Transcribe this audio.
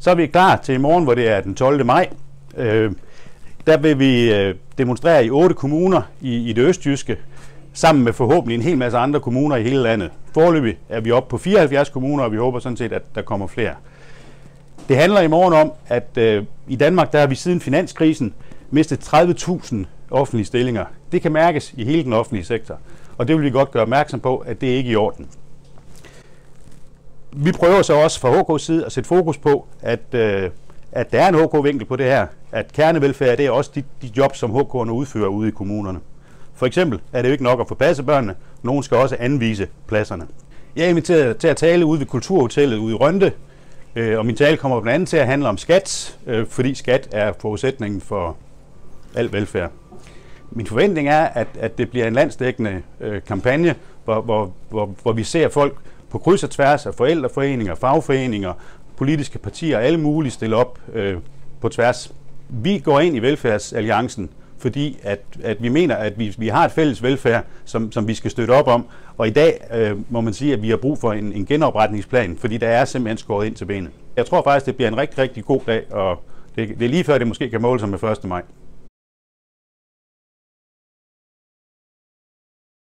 Så er vi klar til i morgen, hvor det er den 12. maj. Øh, der vil vi øh, demonstrere i otte kommuner i, i det østjyske, sammen med forhåbentlig en hel masse andre kommuner i hele landet. Forløbig er vi oppe på 74 kommuner, og vi håber sådan set, at der kommer flere. Det handler i morgen om, at øh, i Danmark der har vi siden finanskrisen mistet 30.000 offentlige stillinger. Det kan mærkes i hele den offentlige sektor, og det vil vi godt gøre opmærksom på, at det ikke er i orden vi prøver så også fra HK's side at sætte fokus på, at, øh, at der er en HK-vinkel på det her. At kernevelfærd det er også de, de job, som HK'erne udfører ude i kommunerne. For eksempel er det jo ikke nok at få passe børnene. Nogen skal også anvise pladserne. Jeg er inviteret til at tale ude ved Kulturhotellet ude i Rønte, øh, og min tale kommer blandt andet til at handle om skat, øh, fordi skat er forudsætningen for al velfærd. Min forventning er, at, at det bliver en landsdækkende øh, kampagne, hvor, hvor, hvor, hvor vi ser folk på kryds og tværs af forældreforeninger, fagforeninger, politiske partier, alle mulige stille op øh, på tværs. Vi går ind i velfærdsalliancen, fordi at, at vi mener, at vi, vi har et fælles velfærd, som, som vi skal støtte op om. Og i dag øh, må man sige, at vi har brug for en, en genopretningsplan, fordi der er simpelthen skåret ind til benet. Jeg tror faktisk, det bliver en rigtig, rigtig god dag, og det, det er lige før, det måske kan måle sig med 1. maj.